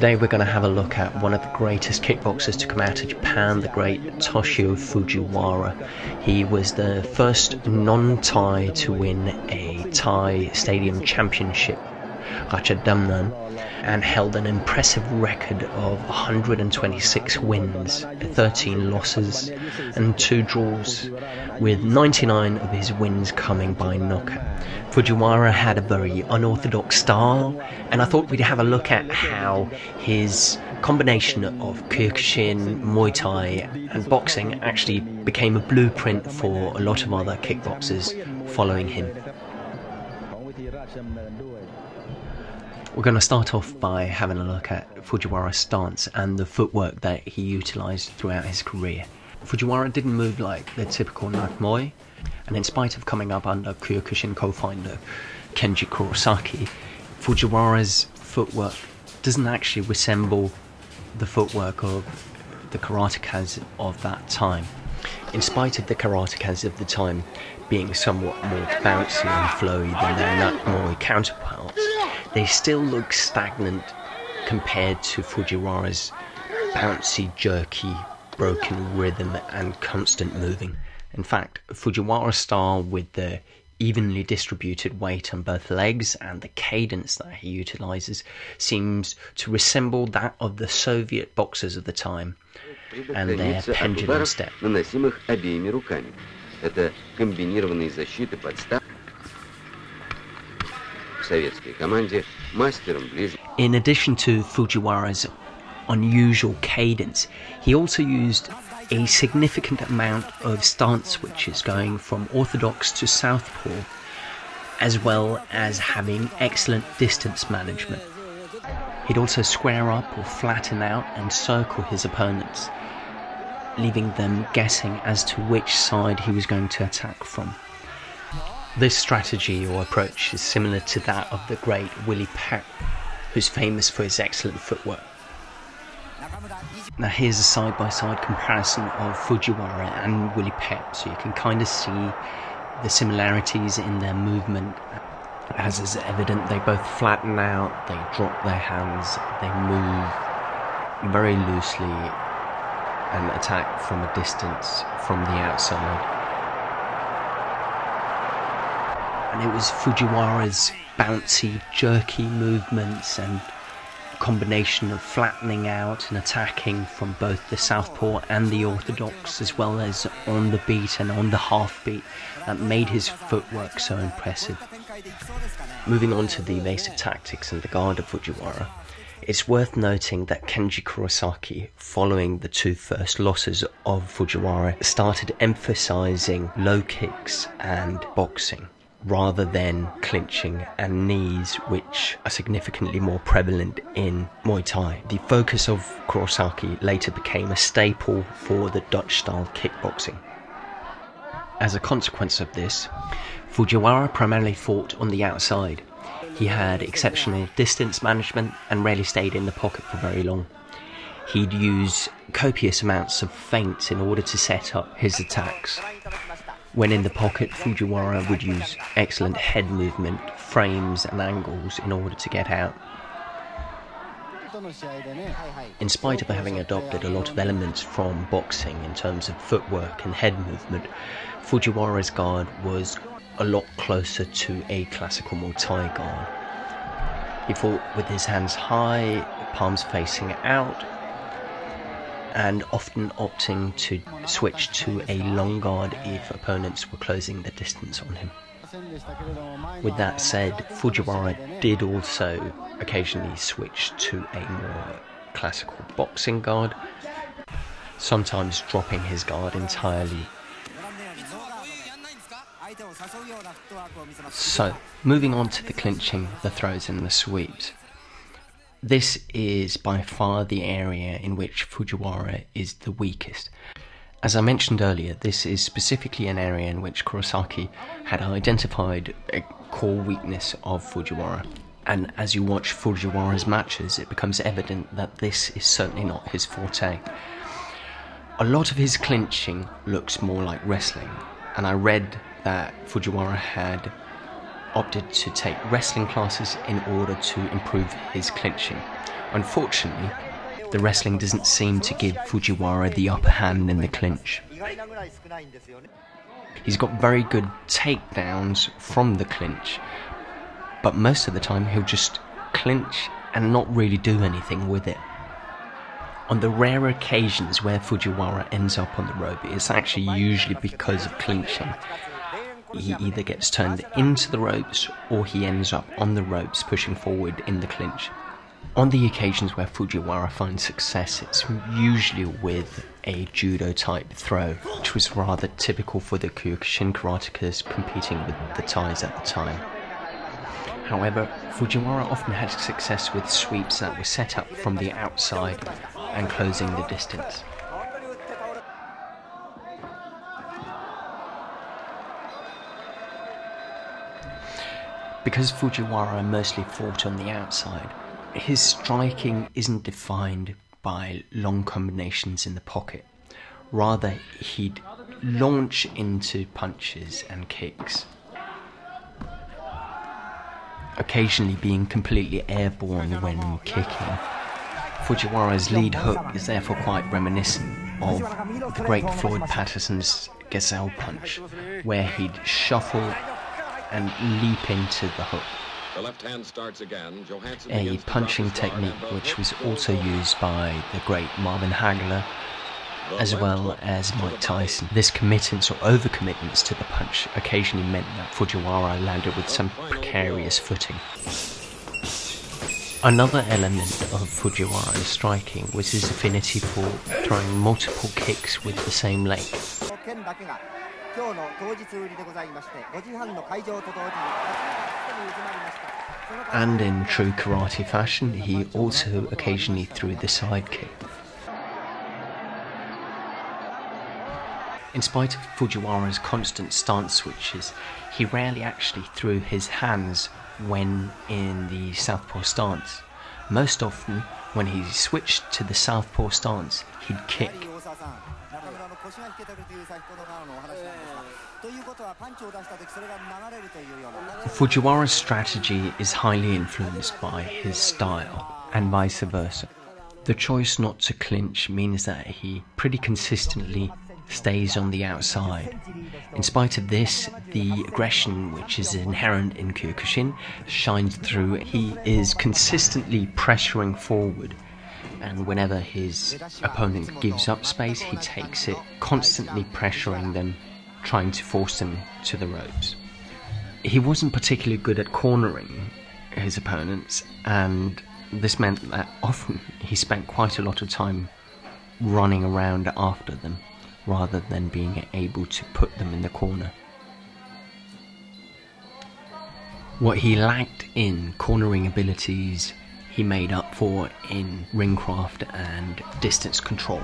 Today we're going to have a look at one of the greatest kickboxers to come out of Japan, the great Toshio Fujiwara. He was the first non-Thai to win a Thai Stadium Championship, Rajadamnern, and held an impressive record of 126 wins, 13 losses, and 2 draws, with 99 of his wins coming by knockout. Fujiwara had a very unorthodox style, and I thought we'd have a look at how his combination of Kyokushin, Muay Thai, and boxing actually became a blueprint for a lot of other kickboxers following him. We're going to start off by having a look at Fujiwara's stance and the footwork that he utilized throughout his career. Fujiwara didn't move like the typical Nak Muay, and in spite of coming up under Kyokushin co-founder Kenji Kurosaki, Fujiwara's footwork doesn't actually resemble the footwork of the karatekas of that time. In spite of the karatekas of the time being somewhat more bouncy and flowy than their Nak Muay counterparts, they still look stagnant compared to Fujiwara's bouncy, jerky, broken rhythm and constant moving. In fact, Fujiwara's style with the evenly distributed weight on both legs and the cadence that he utilizes seems to resemble that of the Soviet boxers of the time and their pendulum step. Это комбинированные защиты подстав советской команде мастером In addition to Fujiwara's unusual cadence, he also used a significant amount of stance switches going from orthodox to southpaw, as well as having excellent distance management. He'd also square up or flatten out and circle his opponents, leaving them guessing as to which side he was going to attack from. This strategy or approach is similar to that of the great Willie Pep, who's famous for his excellent footwork. Now here's a side-by-side comparison of Fujiwara and Willie Pep, so you can kind of see the similarities in their movement. As is evident, they both flatten out, they drop their hands, they move very loosely and attack from a distance from the outside. And it was Fujiwara's bouncy, jerky movements and combination of flattening out and attacking from both the southpaw and the orthodox, as well as on the beat and on the half beat, that made his footwork so impressive. Moving on to the evasive tactics and the guard of Fujiwara, it's worth noting that Kenji Kurosaki, following the two first losses of Fujiwara, started emphasizing low kicks and boxing rather than clinching and knees, which are significantly more prevalent in Muay Thai. The focus of Kurosaki later became a staple for the Dutch style kickboxing. As a consequence of this, Fujiwara primarily fought on the outside. He had exceptional distance management and rarely stayed in the pocket for very long. He'd use copious amounts of feints in order to set up his attacks. When in the pocket, Fujiwara would use excellent head movement, frames, and angles in order to get out. In spite of having adopted a lot of elements from boxing in terms of footwork and head movement, Fujiwara's guard was a lot closer to a classical Muay Thai guard. He fought with his hands high, palms facing out, and often opting to switch to a long guard if opponents were closing the distance on him. With that said, Fujiwara did also occasionally switch to a more classical boxing guard, sometimes dropping his guard entirely. So, moving on to the clinching, the throws, and the sweeps. This is by far the area in which Fujiwara is the weakest. As I mentioned earlier, this is specifically an area in which Kurosaki had identified a core weakness of Fujiwara. And as you watch Fujiwara's matches, it becomes evident that this is certainly not his forte. A lot of his clinching looks more like wrestling, and I read that Fujiwara had opted to take wrestling classes in order to improve his clinching. Unfortunately, the wrestling doesn't seem to give Fujiwara the upper hand in the clinch. He's got very good takedowns from the clinch, but most of the time he'll just clinch and not really do anything with it. On the rare occasions where Fujiwara ends up on the rope, it's actually usually because of clinching. He either gets turned into the ropes or he ends up on the ropes pushing forward in the clinch. On the occasions where Fujiwara finds success, it's usually with a judo type throw, which was rather typical for the Kyokushin karatekas competing with the Thais at the time. However, Fujiwara often had success with sweeps that were set up from the outside and closing the distance. Because Fujiwara mostly fought on the outside, his striking isn't defined by long combinations in the pocket. Rather, he'd launch into punches and kicks, occasionally being completely airborne when kicking. Fujiwara's lead hook is therefore quite reminiscent of the great Floyd Patterson's Gazelle Punch, where he'd shuffle and leap into the hook. The left hand starts again. Johansson a punching technique which was also used by the great Marvin Hagler as well as Mike Tyson. This committance or overcommitments to the punch occasionally meant that Fujiwara landed with some precarious footing. Another element of Fujiwara's striking was his affinity for throwing multiple kicks with the same leg. And in true karate fashion, he also occasionally threw the side kick. In spite of Fujiwara's constant stance switches, he rarely actually threw his hands when in the southpaw stance. Most often, when he switched to the southpaw stance, he'd kick. Fujiwara's strategy is highly influenced by his style, and vice versa. The choice not to clinch means that he pretty consistently stays on the outside. In spite of this, the aggression which is inherent in Kyokushin shines through. He is consistently pressuring forward, and whenever his opponent gives up space, he takes it, constantly pressuring them, trying to force them to the ropes. He wasn't particularly good at cornering his opponents, and this meant that often he spent quite a lot of time running around after them rather than being able to put them in the corner. What he lacked in cornering abilities, he made up for in ringcraft and distance control.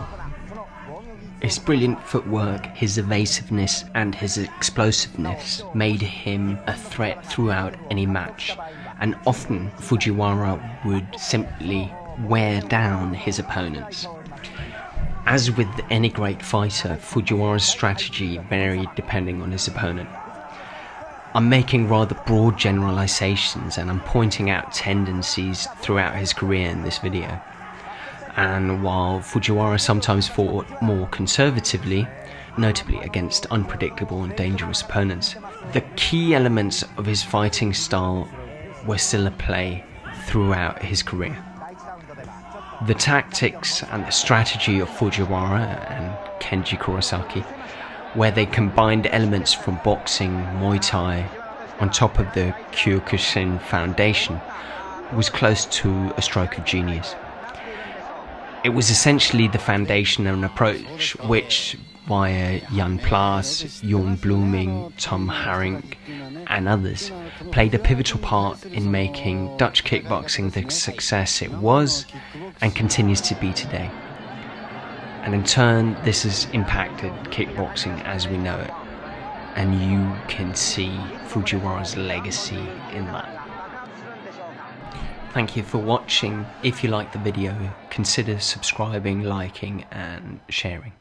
His brilliant footwork, his evasiveness, and his explosiveness made him a threat throughout any match, and often Fujiwara would simply wear down his opponents. As with any great fighter, Fujiwara's strategy varied depending on his opponent. I'm making rather broad generalizations and I'm pointing out tendencies throughout his career in this video. And while Fujiwara sometimes fought more conservatively, notably against unpredictable and dangerous opponents, the key elements of his fighting style were still at play throughout his career. The tactics and the strategy of Fujiwara and Kenji Kurosaki, where they combined elements from boxing, Muay Thai, on top of the Kyokushin foundation, was close to a stroke of genius. It was essentially the foundation and approach which, via Jan Plas, Jon Bluming, Thom Harinck, and others, played a pivotal part in making Dutch kickboxing the success it was and continues to be today. And in turn, this has impacted kickboxing as we know it. And you can see Fujiwara's legacy in that. Thank you for watching. If you liked the video, consider subscribing, liking, and sharing.